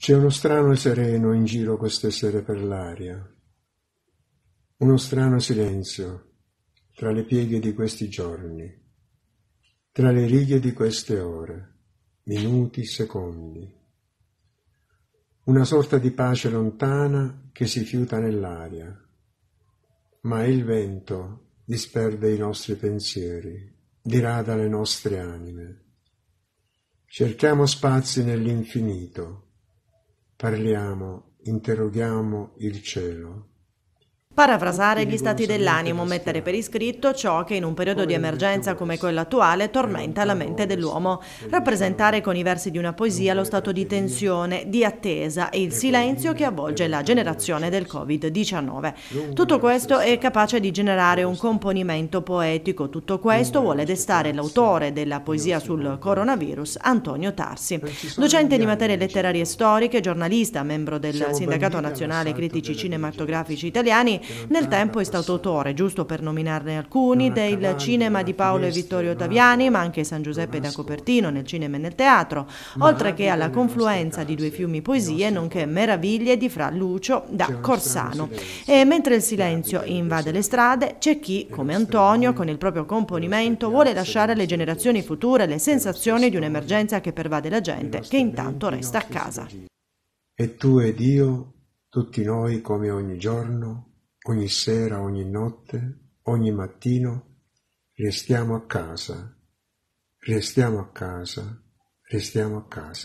C'è uno strano sereno in giro queste sere per l'aria, uno strano silenzio tra le pieghe di questi giorni, tra le righe di queste ore, minuti, secondi. Una sorta di pace lontana che si fiuta nell'aria, ma il vento disperde i nostri pensieri, dirada le nostre anime. Cerchiamo spazi nell'infinito Parliamo, interroghiamo il cielo. Parafrasare gli stati dell'animo, mettere per iscritto ciò che in un periodo di emergenza come quello attuale tormenta la mente dell'uomo, rappresentare con i versi di una poesia lo stato di tensione, di attesa e il silenzio che avvolge la generazione del Covid-19. Tutto questo è capace di generare un componimento poetico, tutto questo vuole destare l'autore della poesia sul coronavirus, Antonio Tarsi. Docente di materie letterarie e storiche, giornalista, membro del Sindacato Nazionale Critici Cinematografici Italiani, nel tempo è stato autore, giusto per nominarne alcuni, del cinema di Paolo e Vittorio Ottaviani, ma anche San Giuseppe da Copertino nel cinema e nel teatro, oltre che alla confluenza di due fiumi poesie, nonché meraviglie di Fra Lucio da Corsano. E mentre il silenzio invade le strade, c'è chi, come Antonio, con il proprio componimento, vuole lasciare alle generazioni future le sensazioni di un'emergenza che pervade la gente, che intanto resta a casa. E tu ed io, tutti noi come ogni giorno, ogni sera, ogni notte, ogni mattino, restiamo a casa, restiamo a casa, restiamo a casa.